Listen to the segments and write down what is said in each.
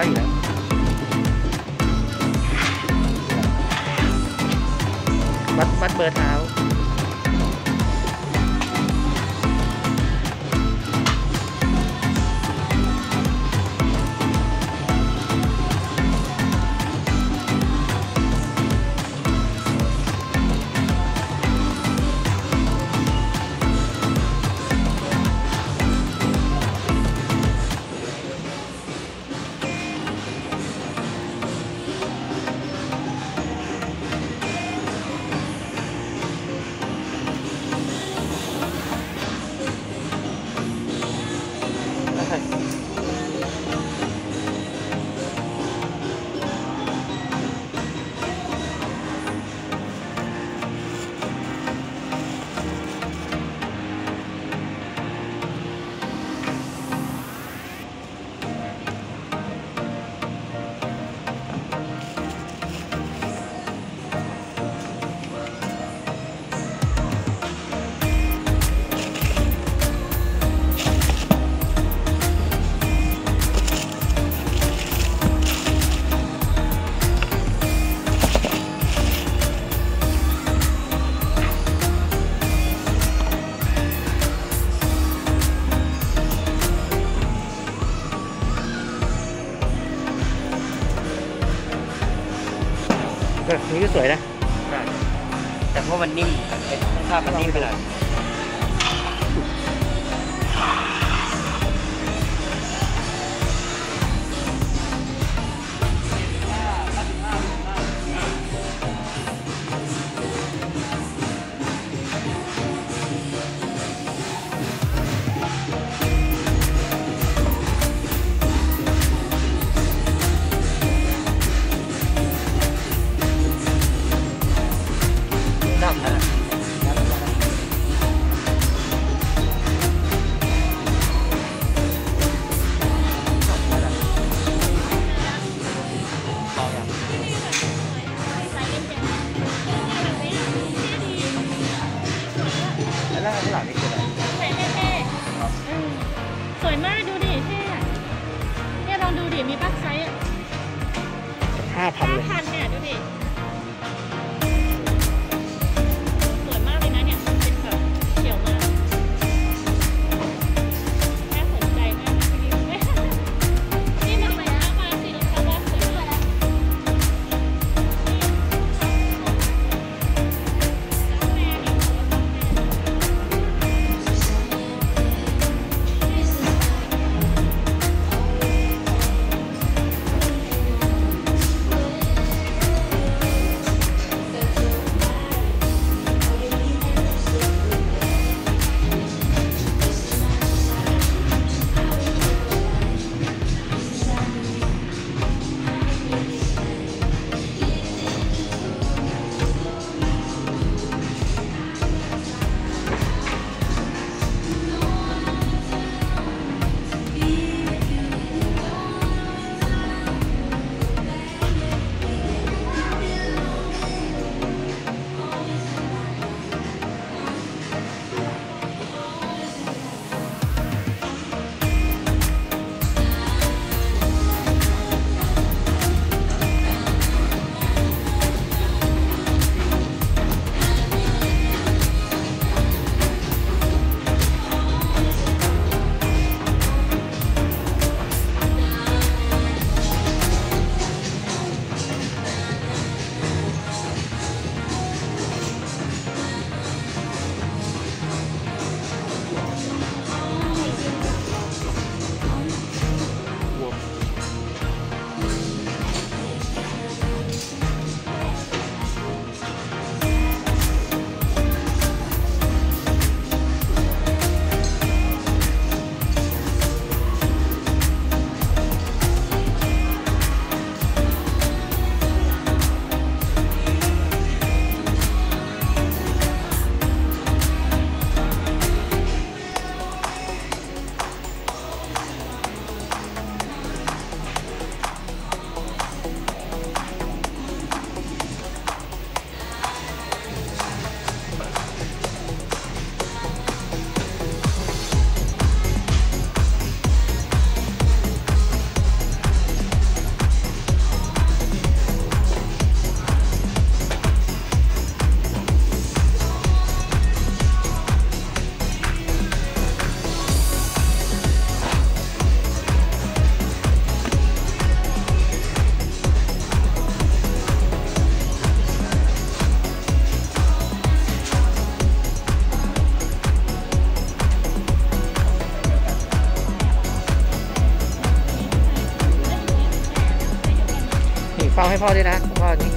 เนี่ก็สวยนะแต่เพราะมันนิ่มเป็นภาพมันนิ่มไปหน่อย พ่อด้วยนะพ่อนี่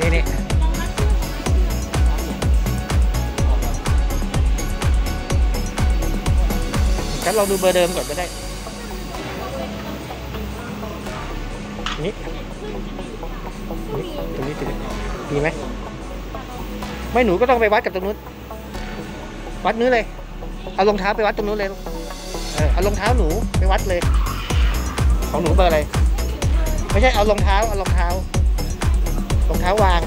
นี่นี่ฉันลองดูเบอร์เดิมก่อนก็ได้ นี่นี่ตรงนี้ตรงนี้ดีไหมไม่หนูก็ต้องไปวัดกับตรงนู้น วัดนู้นเลย เอารองเท้าไปวัดตรงนู้นเลย เออเอารองเท้าหนูไปวัดเลย ของหนูเบอร์อะไร ไม่ใช่เอารองเท้าเอารองเท้ารองเท้าวาง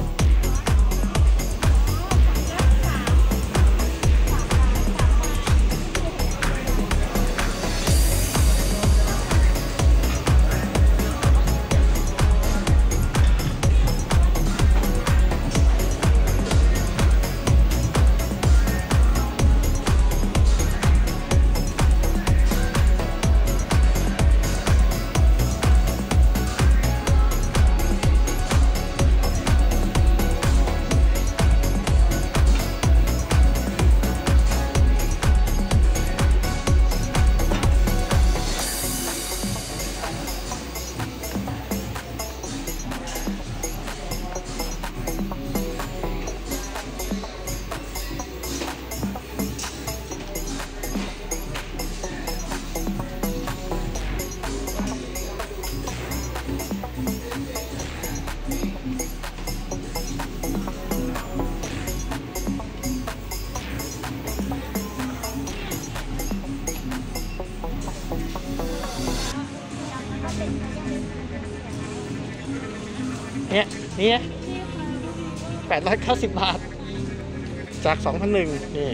แปดร้อยเก้าสิบบาท จากสองพันหนึ่งนี่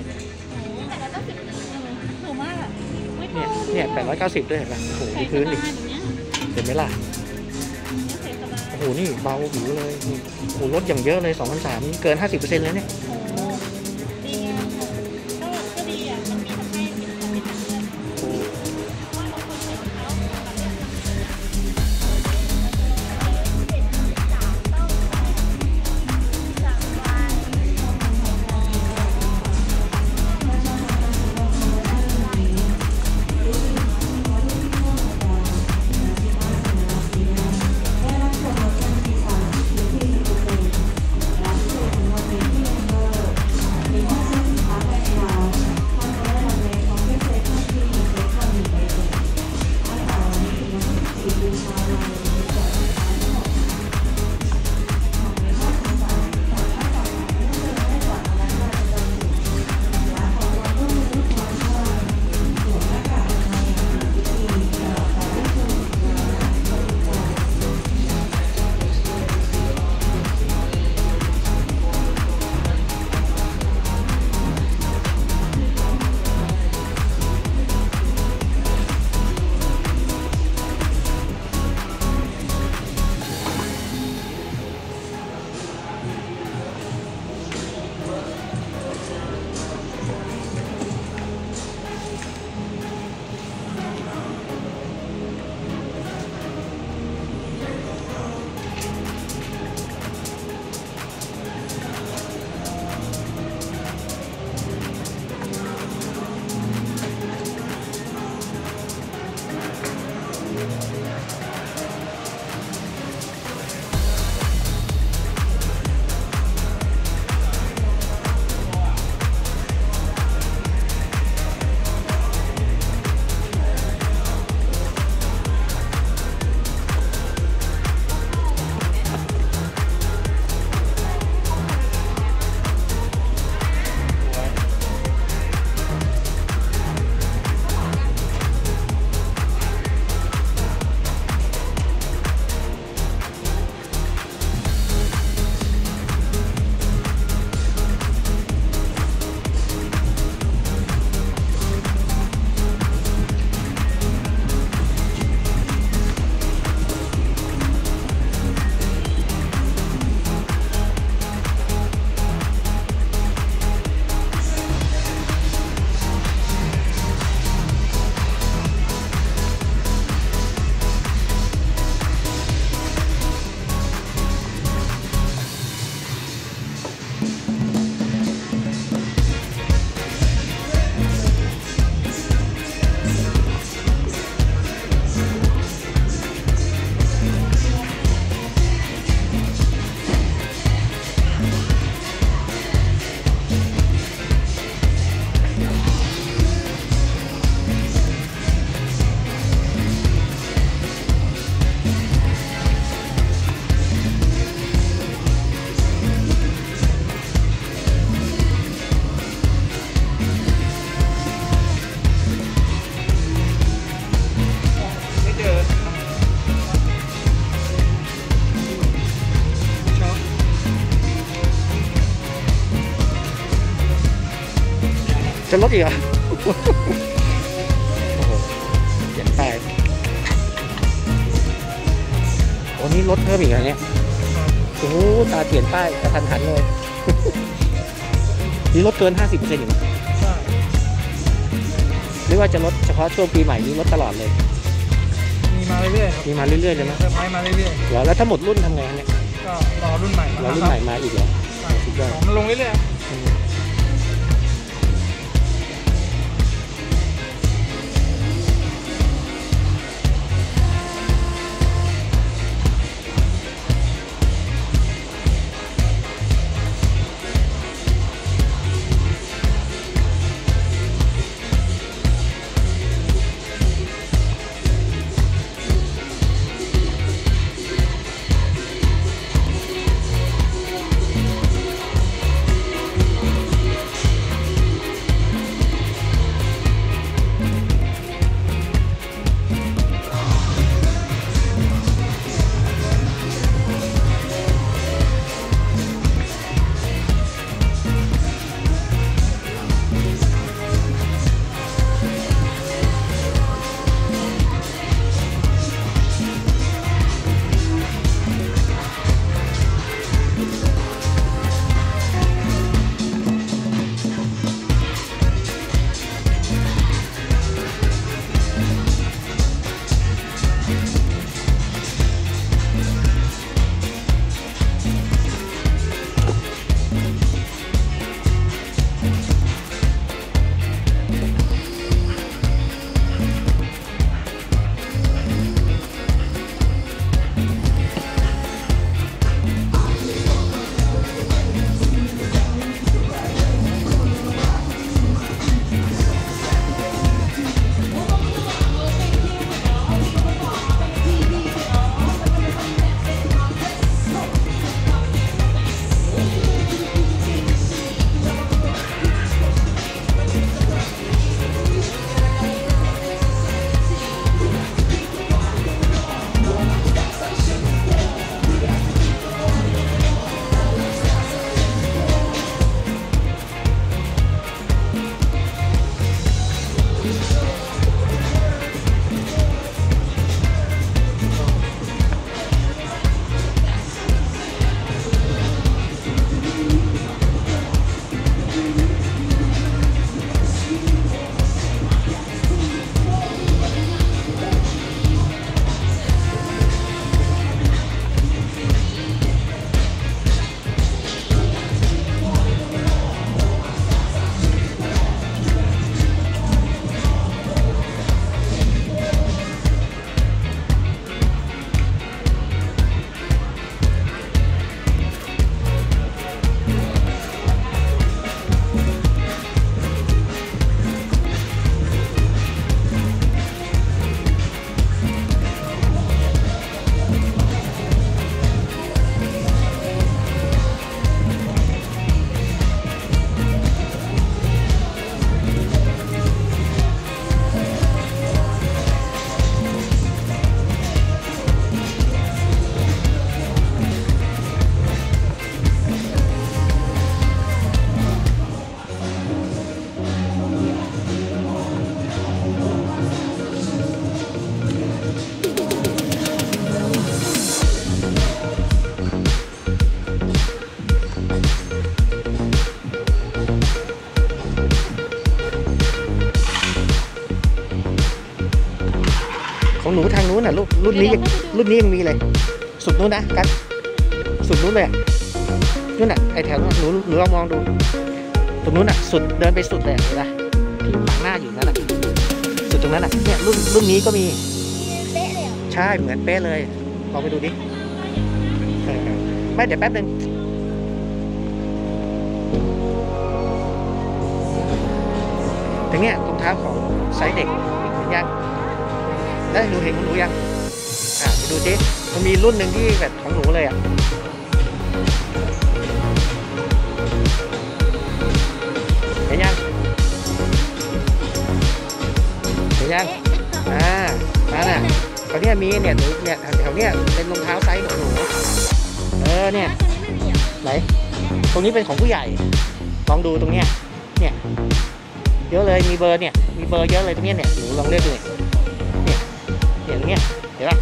เนี่ยเนี่ย890 ด้วยเห็นไหมโอ้โหมีพื้นอีกเห็นไหมล่ะ โอ้โห นี่เบาหวิวเลย โอ้โหลดอย่างเยอะเลยสองพันสามเกินห้าสิบเปอร์เซ็นต์แล้วเนี่ย จะลดอีกเหรอโอ้โหเจ็บตายโอ้นี่ลดเพิ่มอีกเหรอเนี่ยโอ้โหตาเปลี่ยนป้ายกระทันหันเลยนี่ลดเกิน 50%อยู่นะใช่หรือว่าจะลดเฉพาะช่วงปีใหม่นี้ลดตลอดเลย มีมาเรื่อยๆครับมีมาเรื่อยๆเลยนะเพิ่มไม้มาเรื่อยเหรอแล้วถ้าหมดรุ่นทำไงฮะเนี่ยๆก็รอรุ่นใหม่มาเรารุ่นใหม่มาอีกเหรอครับสุดยอดของมันลงเรื่อยอื รุ่นนี้ยังรุ่นนี้ยังมีเลย สุดนู้นนะกันสุดนู้นเลยอะนู่นน่ะไอแถวนั้นหนูหนูลองมองดู ตรงนู้นน่ะ สุดเดินไปสุดเลยอะเห็นปะที่ขวางหน้าอยู่นั่นน่ะสุดตรงนั้นน่ะเนี่ยรุ่นรุ่นนี้ก็มีเป๊ะเลยเหรอใช่เหมือนเป๊ะเลยลองไปดูดิเออไม่เดี๋ยวแป๊บหนึงถึงเนี้ยรองเท้าของไซส์เด็กเห็นยังแล้วหนูเห็นของหนูยังอะไป ดูดิมันมีรุ่นหนึ่งที่แบบของหนูเลยอะเห็นยังเห็นยังอ่านั่นน่ะตอนนี้ยมีเนี่ยหนูเนี่ยแถวๆเนี้ยเป็นรองเท้าไซส์ของหนูเออเนี่ยตัวนี้ไม่มีเหรอไหนตรงนี้เป็นของผู้ใหญ่ลองดูตรงเนี้ยเนี่ยเยอะเลยมีเบอร์เนี่ยมีเบอร์เยอะเลยตรงเนี้ยเนี่ยหนูลองเลือกดูเนี่ยเนี่ยเนี่ยตรงเนี้ยเห็นปะ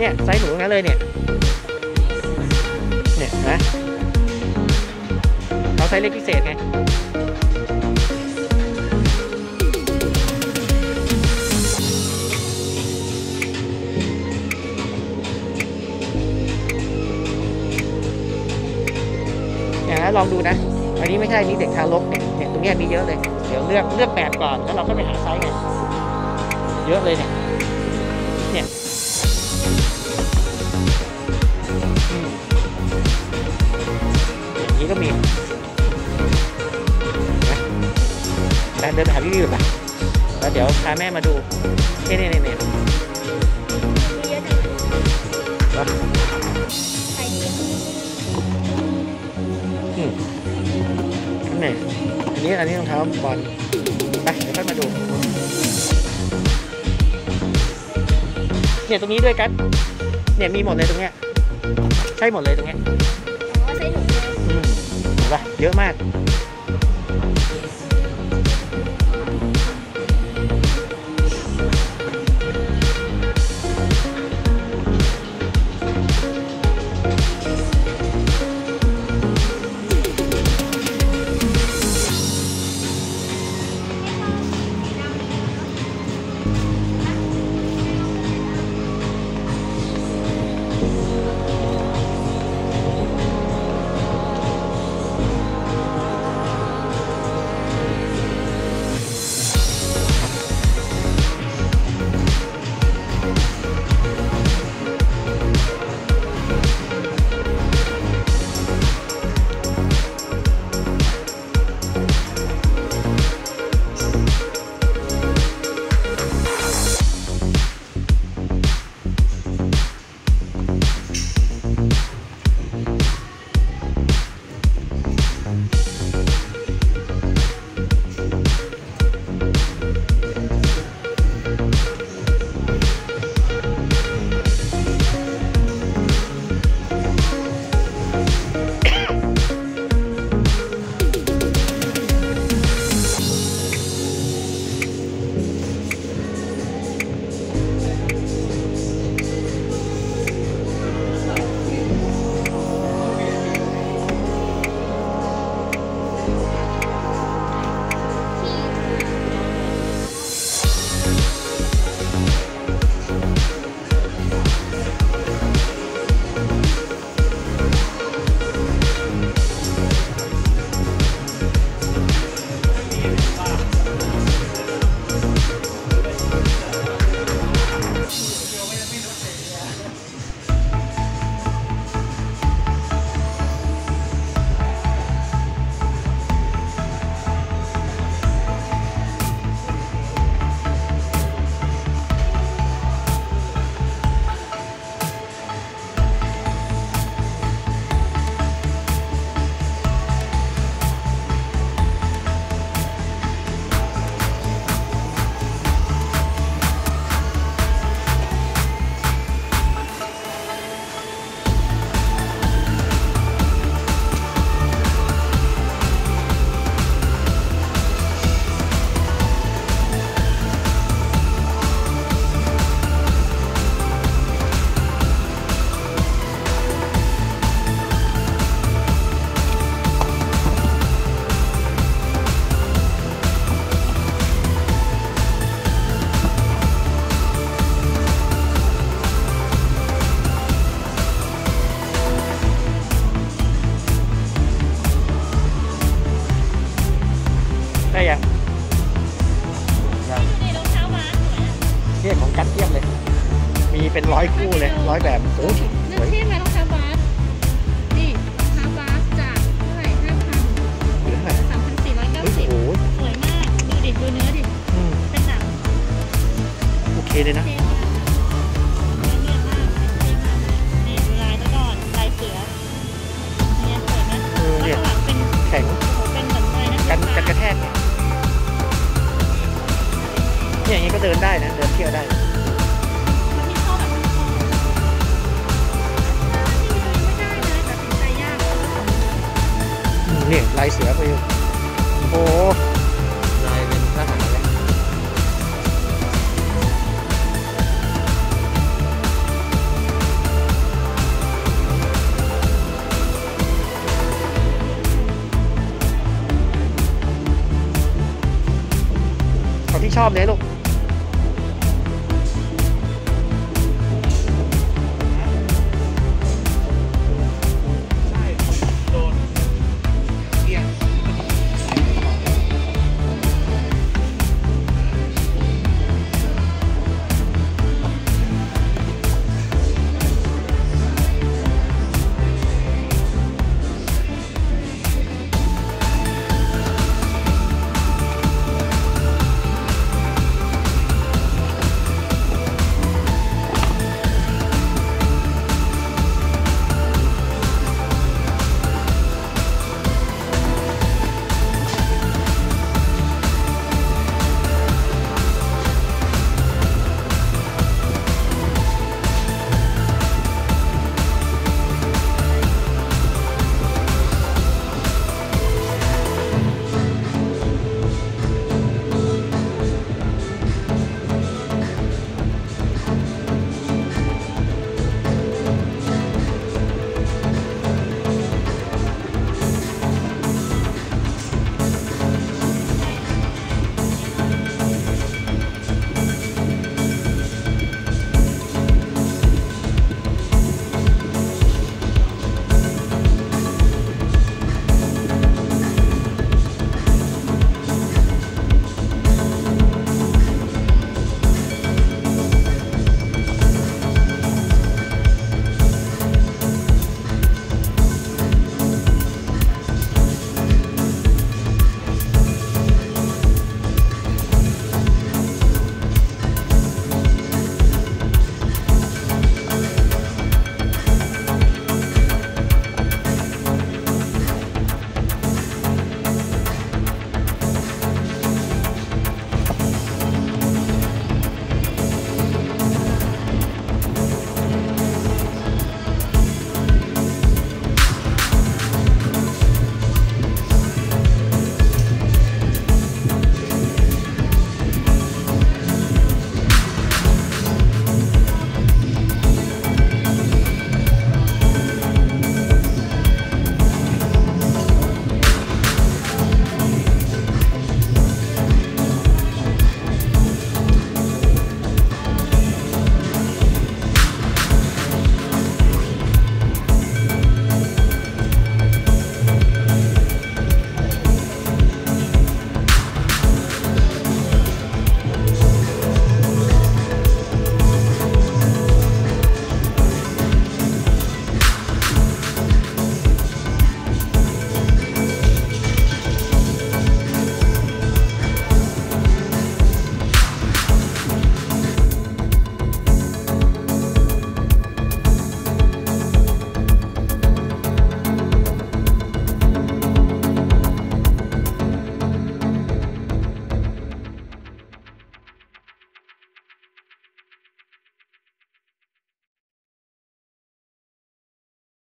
เนี่ยไซส์หนูทั้งนั้นเลยเนี่ย เนี่ยนะเราไซส์เล็กพิเศษไงเนี่ยนะลองดูนะ อันนี้ไม่ใช่อันนี้เด็กทารกเนี่ยเนี่ยตรงนี้มีเยอะเลย เดี๋ยวเลือกเลือกแบบก่อน แล้วเราก็ไปหาไซส์ไง เยอะเลยเนี่ย ก็มีนะเดินไปหาพี่วิวไปแล้วเดี๋ยวพาแม่มาดูเนี่ยเนี่ยเนี่ยเนี่ยมีเยอะจังแล้วใครดีอืมนี่อันนี้อันนี้รองเท้าบอลไปเดี๋ยวค่อยมาดูเนี่ยตรงนี้ด้วยกันเนี่ยมีหมดเลยตรงเนี้ยใช่หมดเลยตรงเนี้ย เยอะมาก ของกัดเทียบเลย มีเป็นร้อยคู่เลยร้อยแบบโอ้ยสนึวยกที่ไหมรองเท้าบาสนี่รองเท้าบาสจากเท่าไหร่ห้าพันเหลือเท่าไหร่สามพันสี่ร้อยเก้าเฮ้ยสิบโอ้โหสวยมากดูดิดูเนื้อดิอืมเป็นหนังโอเคเลยนะเท่มากเนื้อเนียนมากเท่มากเลยนี่ดูลายแล้วก่อนลายเสือเนี่ยสวยไหมเออแล้วเนี่ยข้างหลังเป็นแข็งโอ้โหเป็นเหมือนอะไรนะกันปลากันกระแทกเนี่ยเนี่ยอย่างนี้ก็เดินได้นะ เดินเที่ยวได้ นี่ลายเสือไปอยู่เโหลายเป็นทหารเลยเอาที่ชอบเลยลูก